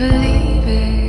believe it.